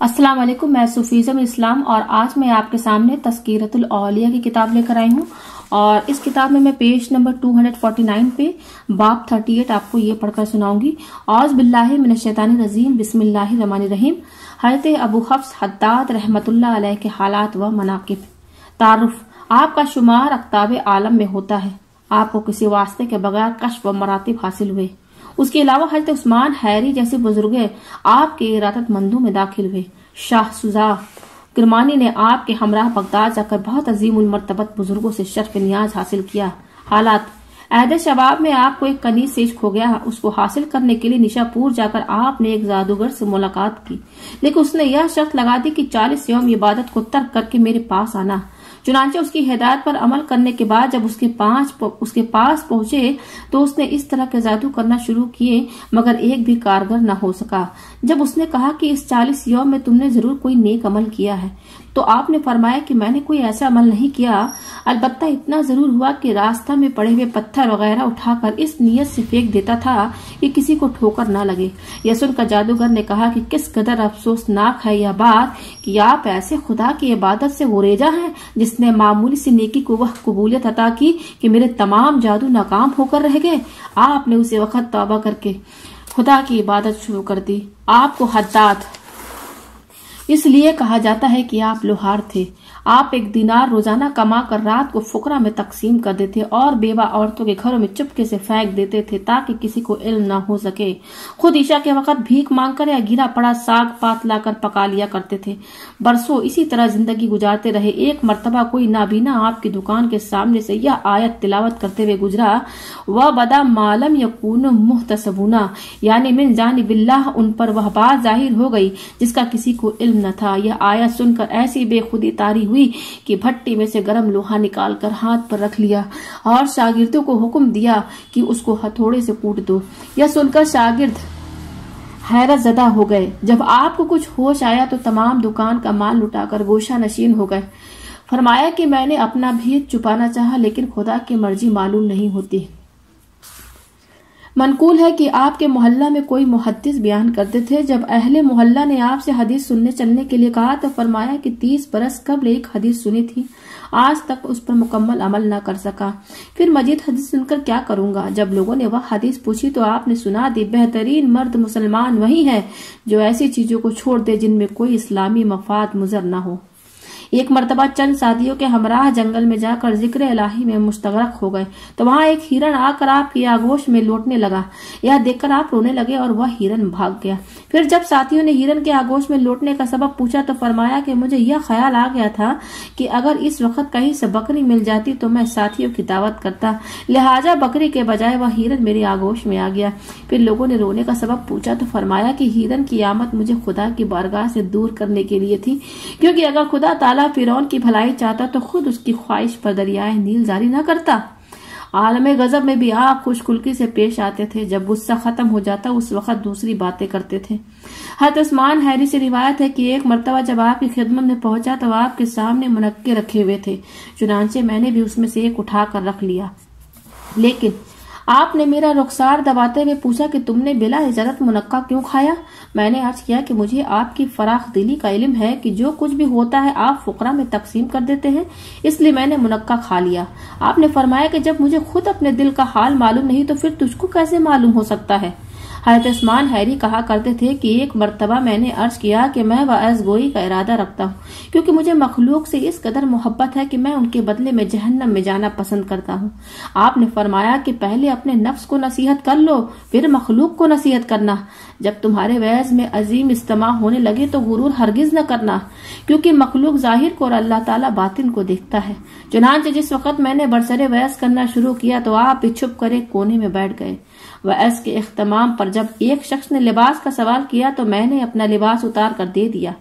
अस्सलाम वालेकुम मैं सुफीज़म इस्लाम और आज मैं आपके सामने तस्कीरतुल औलिया की किताब लेकर आई हूँ। और इस किताब में मैं पेज नंबर 249 पे बाब 38 आपको ये पढ़कर सुनाऊँगी। औज मिनशैतानी रजीम बिस्मिल्लाहिर रहीम। हज़रत अबू हफ्स हद्दाद रहमतुल्लाह अलैह के हालात व मनाकिब। तारुफ, आपका शुमार अक्ताब आलम में होता है। आपको किसी वास्ते के बगैर कश्फ व मरातिब हासिल हुए। उसके अलावा हज़रत उस्मान हैरी जैसे बुज़ुर्ग आपके इरादत मंदों में दाखिल हुए। शाह सुजा किरमानी ने आपके हमराह बगदाद जाकर बहुत अजीम उलमरतबत बुज़ुर्गों से शर्फ नियाज हासिल किया। हालात अहद शबाब में आपको एक कनीज सेज खो गया। उसको हासिल करने के लिए निशापुर जाकर आपने एक जादूगर से मुलाकात की। लेकिन उसने यह शर्त लगा दी कि चालीस यौम इबादत को तर्क करके मेरे पास आना। चुनाचे उसकी हिदायत पर अमल करने के बाद जब उसके पास उसके पास पहुँचे तो उसने इस तरह के जादू करना शुरू किए, मगर एक भी कारगर न हो सका। जब उसने कहा कि इस चालीस यौम में तुमने ज़रूर कोई नेक अमल किया है तो आपने फरमाया कि मैंने कोई ऐसा अमल नहीं किया। अलबत्ता इतना ज़रूर हुआ कि रास्ता में पड़े हुए पत्थर वगैरह उठाकर इस नीयत से फेंक देता था कि किसी को ठोकर न लगे। यह सुनकर जादूगर ने कहा कि किस कदर अफसोसनाक है यह बात कि आप ऐसे खुदा की इबादत से गुरेजा हैं जिसने मामूली सी नेकी को वह कबूलियत अता की कि मेरे तमाम जादू नाकाम होकर रह गए। आपने उसे वक्त तौबा करके खुदा की इबादत शुरू कर दी। आपको हद्दात। इसलिए कहा जाता है कि आप लोहार थे। आप एक दिनार रोज़ाना कमा कर रात को फुकरा में तकसीम कर देते और बेवा औरतों के घरों में चुपके से फेंक देते थे ताकि किसी को इल्म न हो सके। खुद ईशा के वक्त भीख मांगकर या गिरा पड़ा साग पात लाकर पका लिया करते थे। बरसों इसी तरह ज़िंदगी गुजारते रहे। एक मरतबा कोई नाबीना आपकी दुकान के सामने से यह आयत तिलावत करते हुए गुजरा व बदा मालम यकून मुहतसबूना। यानी मिन जानी बिल्लाह, उन पर वह बात ज़ाहिर हो गई जिसका किसी को इल्म न था। यह आयत सुनकर ऐसी बेखुदी तारी हुई कि भट्टी में से गर्म लोहा निकालकर हाथ पर रख लिया और शागिर्दों को हुक्म दिया कि उसको हथौड़े से कूट दो। यह सुनकर शागिर्द हैरत जदा हो गए। जब आपको कुछ होश आया तो तमाम दुकान का माल लुटाकर गोशा नशीन हो गए। फरमाया कि मैंने अपना भेद छुपाना चाहा, लेकिन खुदा की मर्ज़ी मालूम नहीं होती। मनकूल है कि आपके मोहल्ला में कोई मुहदस बयान करते थे। जब अहले मोहल्ला ने आपसे हदीस सुनने चलने के लिए कहा तो फरमाया कि तीस बरस कबल एक हदीस सुनी थी। आज तक उस पर मुकम्मल अमल न कर सका। फिर मजीद हदीस सुनकर क्या करूँगा? जब लोगों ने वह हदीस पूछी तो आपने सुना दी, बेहतरीन मर्द मुसलमान वही है जो ऐसी चीज़ों को छोड़ दे जिनमें कोई इस्लामी मफाद मुजर न हो। एक मरतबा चंद शादियों के हमराह जंगल में जाकर ज़िक्र इलाही में मुश्तरक हो गए। तो वहाँ एक हिरन आकर आपकी आगोश में लौटने लगा। यह देखकर आप रोने लगे और वह हिरन भाग गया। फिर जब साथियों ने हिरन के आगोश में लौटने का सबब पूछा तो फरमाया कि मुझे यह ख्याल आ गया था कि अगर इस वक्त कहीं से बकरी मिल जाती तो मैं साथियों की दावत करता। लिहाजा बकरी के बजाय वह हिरन मेरे आगोश में आ गया। फिर लोगों ने रोने का सबब पूछा तो फरमाया कि हिरन की आमद मुझे खुदा की बारगाह से दूर करने के लिए थी। क्योंकि अगर खुदा ताला ताला फिरौन की भलाई चाहता तो खुद उसकी ख्वाहिश पर दरियाए नील जारी न करता। आलम गजब में भी आप खुशकुल्की से पेश आते थे। जब गुस्सा खत्म हो जाता, उस वक्त दूसरी बातें करते थे। हत उस्मान हैरी से रिवायत है कि एक मरतबा जब आपकी खिदमत में पहुँचा तो आपके सामने मुनक्के रखे हुए थे। चुनाचे मैंने भी उसमें से एक उठा कर रख लिया। लेकिन आपने मेरा रुखसार दबाते हुए पूछा कि तुमने बिला इजाज़त मुनक्का क्यों खाया? मैंने आज किया कि मुझे आपकी फराख दिली का इलम है कि जो कुछ भी होता है आप फुकरा में तकसीम कर देते हैं, इसलिए मैंने मुनक्का खा लिया। आपने फरमाया कि जब मुझे खुद अपने दिल का हाल मालूम नहीं तो फिर तुझको कैसे मालूम हो सकता है? हज़रत उस्मान हैरी कहा करते थे कि एक मरतबा मैंने अर्ज़ किया कि मैं वायस गोई का इरादा रखता हूँ, क्योंकि मुझे मखलूक से इस कदर मोहब्बत है कि मैं उनके बदले में जहन्नम में जाना पसंद करता हूँ। आपने फरमाया कि पहले अपने नफ्स को नसीहत कर लो, फिर मखलूक को नसीहत करना। जब तुम्हारे वैज में अजीम इज्तम होने लगे तो गुरूर हरगिज न करना, क्योंकि मखलूक ज़ाहिर को और अल्लाह ताला बातिन को देखता है। चुनाच जिस वक्त मैंने बरसरे वैस करना शुरू किया तो आप छुप करे कोने में बैठ गए। वैस के अख्तमाम पर जब एक शख्स ने लिबास का सवाल किया तो मैंने अपना लिबास उतार कर दे दिया।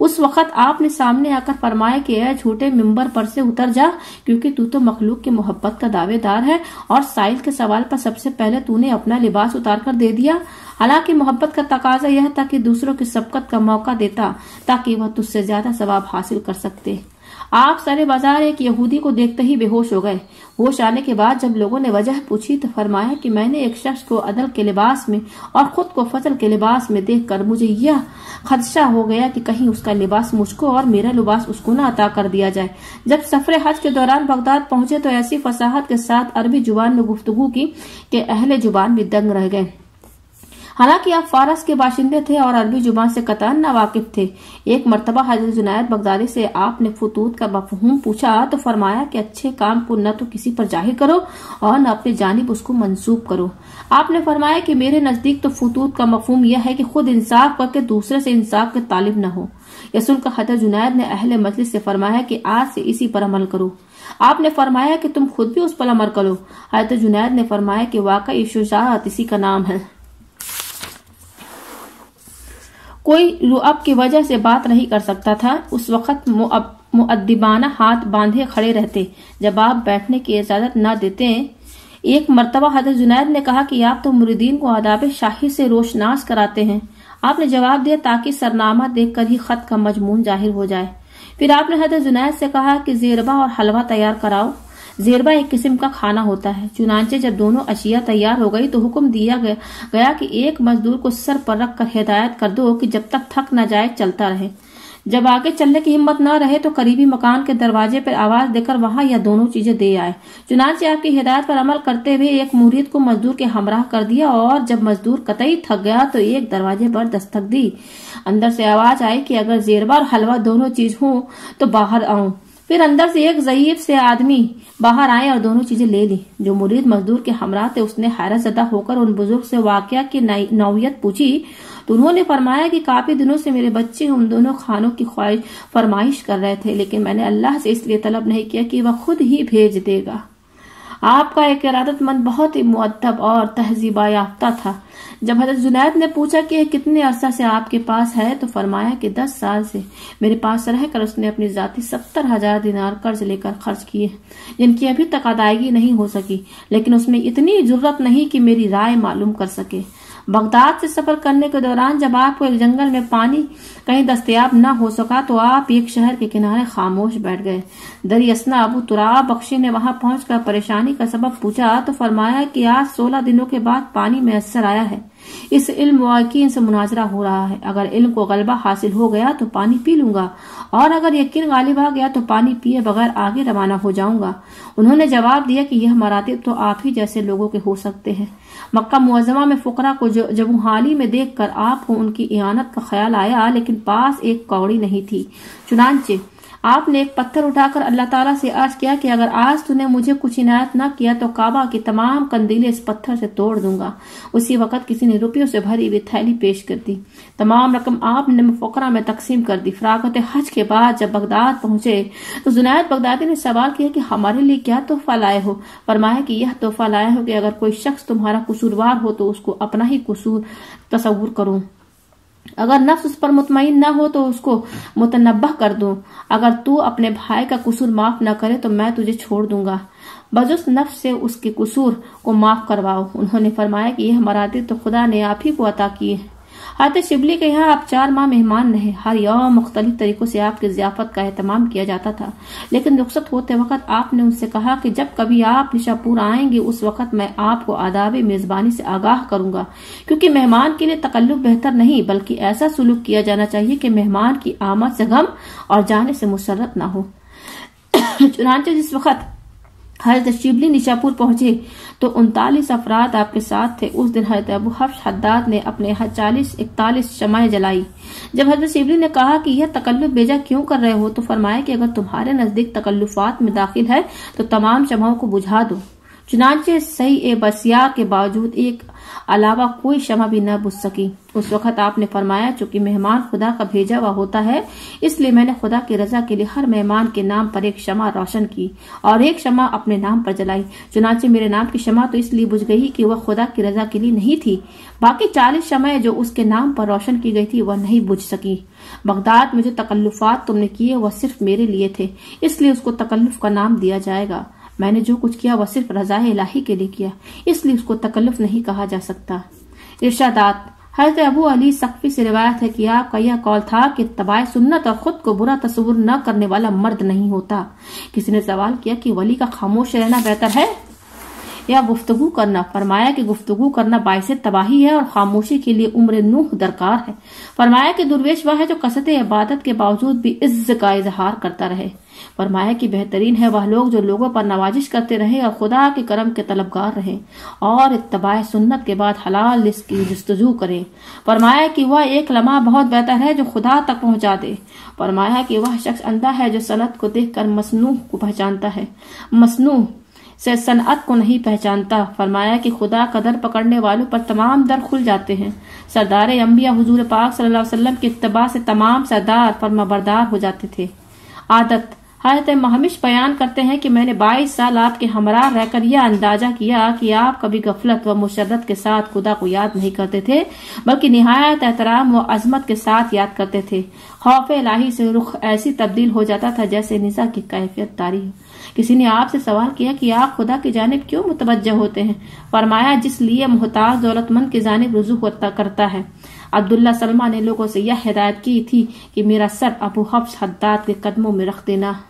उस वक्त आपने सामने आकर फरमाया कि अः झूठे मिंबर पर से उतर जा, क्योंकि तू तो मखलूक की मोहब्बत का दावेदार है और साइल के सवाल पर सबसे पहले तूने अपना लिबास उतार कर दे दिया। हालाँकि मोहब्बत का तकाजा यह था कि दूसरों की सबकत का मौका देता, ताकि वह तुझसे ज़्यादा सवाब हासिल कर सकते। आप सारे बाज़ार एक यहूदी को देखते ही बेहोश हो गए। होश आने के बाद जब लोगों ने वजह पूछी तो फरमाया कि मैंने एक शख्स को अदल के लिबास में और खुद को फ़सल के लिबास में देखकर मुझे यह खदशा हो गया कि कहीं उसका लिबास मुझको और मेरा लिबास उसको न अता कर दिया जाए। जब सफ़र हज के दौरान बगदाद पहुँचे तो ऐसी फसाहत के साथ अरबी ज़ुबान में गुफ्तगु की कि अहले ज़ुबान भी दंग रह गए। हालाँकि आप फारस के बाशिंदे थे और अरबी ज़ुबान से कतान न वाकिफ थे। एक मरतबा हज़रत जुनायद बगदादी से आपने फतूत का मफहूम पूछा तो फरमाया कि अच्छे काम को न तो किसी पर ज़ाहिर करो और न अपनी जानब उसको मंसूब करो। आपने फरमाया कि मेरे नज़दीक तो फतूत का मफहूम यह है कि खुद इंसाफ करके दूसरे से इंसाफ के तालिब न हो। यह सुनकर हज़रत जुनायद ने अहले मजलिस से फरमाया कि आज से इसी पर अमल करो। आपने फरमाया कि तुम खुद भी उस पर अमल करो। हज़रत जुनायद ने फरमाया कि वाकई शुजात इसी का नाम है। कोई रुअब की वजह से बात नहीं कर सकता था। उस वक्त मुअद्दिबाना हाथ बांधे खड़े रहते। जब आप बैठने की इजाज़त न देते एक मरतबा हज़रत जुनैद ने कहा कि आप तो मुरीदीन को आदाब शाही से रोशनास कराते हैं। आपने जवाब दिया ताकि सरनामा देखकर ही खत का मजमून ज़ाहिर हो जाए। फिर आपने हज़रत जुनैद से कहा कि जेरबा और हलवा तैयार कराओ। जेरबा एक किस्म का खाना होता है। चुनाचे जब दोनों अशिया तैयार हो गई तो हुक्म दिया गया, कि एक मजदूर को सर पर रख कर हिदायत कर दो कि जब तक थक न जाए चलता रहे। जब आगे चलने की हिम्मत न रहे तो करीबी मकान के दरवाजे पर आवाज़ देकर वहाँ यह दोनों चीज़ें दे आए। चुनाचे आपकी हिदायत पर अमल करते हुए एक मुरीद को मजदूर के हमराह कर दिया और जब मजदूर कतई थक गया तो एक दरवाजे पर दस्तक दी। अंदर से आवाज़ आई कि अगर जेरबा और हलवा दोनों चीज़ हो तो बाहर आऊँ। फिर अंदर से एक जयीब से आदमी बाहर आए और दोनों चीज़ें ले ली। जो मुरीद मजदूर के हमरा थे, उसने हैरत जदा होकर उन बुज़ुर्ग से वाकया की नौयत पूछी तो उन्होंने फरमाया कि काफ़ी दिनों से मेरे बच्चे उन दोनों खानों की ख्वाहिश, फरमाइश कर रहे थे, लेकिन मैंने अल्लाह से इसलिए तलब नहीं किया कि वह खुद ही भेज देगा। आपका एक इरादतमंद बहुत ही मुअदब और तहजीबा याफ्ता था। जब हज़रत जुनैद ने पूछा कि कितने अरसा से आपके पास है तो फरमाया कि दस साल से मेरे पास रहकर उसने अपनी जाति सत्तर हज़ार दिनार कर्ज लेकर खर्च किए। जिनकी अभी तक अदायगी नहीं हो सकी, लेकिन उसमें इतनी ज़रूरत नहीं कि मेरी राय मालूम कर सके। बगदाद से सफ़र करने के दौरान जब आपको एक जंगल में पानी कहीं दस्तियाब न हो सका तो आप एक शहर के किनारे खामोश बैठ गए। दरियसना अबू तुराब बख्शी ने वहाँ पहुंचकर परेशानी का सबब पूछा तो फरमाया कि आज सोलह दिनों के बाद पानी में असर आया है। इस इल्म वाकिन से मुनाजरा हो रहा है। अगर इल्म को गलबा हासिल हो गया तो पानी पी लूँगा। और अगर यकीन गालिब आ गया तो पानी पिए बगैर आगे रवाना हो जाऊँगा। उन्होंने जवाब दिया कि यह मरातिब तो आप ही जैसे लोगों के हो सकते हैं। मक्का मुआजमा में फकरा को जब हाल ही में देखकर आपको उनकी इनत का ख्याल आया, लेकिन पास एक कौड़ी नहीं थी। चुनाचे आपने एक पत्थर उठाकर अल्लाह ताला से आज किया कि अगर आज तूने मुझे कुछ इनायत न किया तो काबा की तमाम कंदीले इस पत्थर से तोड़ दूँगा। उसी वक्त किसी ने रुपयों से भरी हुई थैली पेश कर दी। तमाम रकम आपने फकरा में तकसीम कर दी। फरागत हज के बाद जब बगदाद पहुँचे तो जुनायद बगदादी ने सवाल किया कि हमारे लिए क्या तोहफा लाए हो? फरमाया कि यह तोहफा लाए हो कि अगर कोई शख्स तुम्हारा कसूरवार हो तो उसको अपना ही कसूर तस्वूर करूँ। अगर नफ्स उस पर मुतमिन न हो तो उसको मुतनबह कर दो। अगर तू अपने भाई का कसूर माफ़ न करे तो मैं तुझे छोड़ दूँगा। बजुस नफ्स से उसके कसूर को माफ़ करवाओ। उन्होंने फरमाया कि यह मरादी तो खुदा ने आप ही को अता किए हाथ शिबली के यहाँ आप चार माह मेहमान रहे। हर यौम मुख्तलिफ़ तरीकों से आपकी जियाफत का एहतमाम किया जाता था। लेकिन रुख्सत होते वक्त आपने उनसे कहा कि जब कभी आप निशापुर आएँगे, उस वक्त मैं आपको आदाब मेजबानी से आगाह करूँगा। क्योंकि मेहमान के लिए तकल्लुफ बेहतर नहीं, बल्कि ऐसा सुलूक किया जाना चाहिए कि मेहमान की आमद से गम और जाने से मुसरत न हो। चुनाचे जिस वक्त हज़रत शिबली निशापुर पहुँचे तो उनतालीस अफराद आपके साथ थे। उस दिन हज़रत अबू हफ्स हद्दाद ने अपने चालीस इकतालीस शमाएँ जलाई। जब हज़रत शिबली ने कहा कि यह तकल्लुफ बेजा क्यों कर रहे हो तो फरमाया कि अगर तुम्हारे नज़दीक तकल्लुफात में दाखिल है तो तमाम शमाओं को बुझा दो। चुनाचे सही ए बसिया के बावजूद एक अलावा कोई क्षमा भी न बुझ सकी। उस वक्त आपने फरमाया, चूँकि मेहमान खुदा का भेजा हुआ होता है, इसलिए मैंने खुदा की रजा के लिए हर मेहमान के नाम पर एक क्षमा रोशन की और एक क्षमा अपने नाम पर जलाई। चुनाचे मेरे नाम की क्षमा तो इसलिए बुझ गई कि वह खुदा की रजा के लिए नहीं थी। बाकी चालीस क्षमाएँ जो उसके नाम पर रोशन की गई थी, वह नहीं बुझ सकी। बगदाद में जो तकल्लुफात तुमने किए, वह सिर्फ़ मेरे लिए थे। इसलिए उसको तकल्लुफ का नाम दिया जाएगा। मैंने जो कुछ किया, वह सिर्फ़ रजा इलाही के लिए किया। इसलिए उसको तकल्लुफ नहीं कहा जा सकता। इर्शादात, हज़रत अबू अली सख्ती से रिवायत है कि आपका यह कौल था कि तबाह सुन्नत और खुद को बुरा तस्वुर न करने वाला मर्द नहीं होता। किसी ने सवाल किया कि वली का खामोश रहना बेहतर है? या गुफ्तगु करना। फरमाया कि गुफ्तगु करना बायस तबाही है और खामोशी के लिए उम्र नूह दरकार है। फरमाया कि दुर्वेश वह है जो कसत इबादत के बावजूद भी इज्ज का इजहार करता रहे। फरमाया कि बेहतरीन है वह लोग जो लोगों पर नवाजिश करते रहे और खुदा के करम के तलबगार रहे और इतबाह सुन्नत के बाद हलाल इसकी जस्तजू करें। फरमाया कि वह एक लम्हा बहुत बेहतर है जो खुदा तक पहुँचा दे। फरमाया कि वह शख्स अंधा है जो सनत को देखकर मसनू को पहचानता है। मसनू से सनअत को नहीं पहचानता। फरमाया कि खुदा कदर पकड़ने वालों पर तमाम दर खुल जाते हैं। सरदार अम्बिया हजूर पाक सल्लल्लाहु अलैहि वसल्लम के इत्तबा से तमाम सरदार फरमाबरदार हो जाते थे। आदत हज़रत महमिश बयान करते हैं कि मैंने 22 साल आपके हमरा रहकर यह अंदाज़ा किया कि आप कभी गफलत व मुशरत के साथ खुदा को याद नहीं करते थे, बल्कि निहायत एहतराम व अजमत के साथ याद करते थे। खौफ इलाही से रुख ऐसी तब्दील हो जाता था जैसे निजा की कैफियत तारी। किसी ने आपसे सवाल किया कि आप खुदा की जानब क्यों मुतवजह होते हैं? फरमाया जिसलिए मोहताज दौलतमंद की जानब रुजू करता है। अब्दुल्ला सलमा ने लोगों से यह हिदायत की थी कि मेरा सर अबू हफ्स हद्दाद के कदमों में रख देना।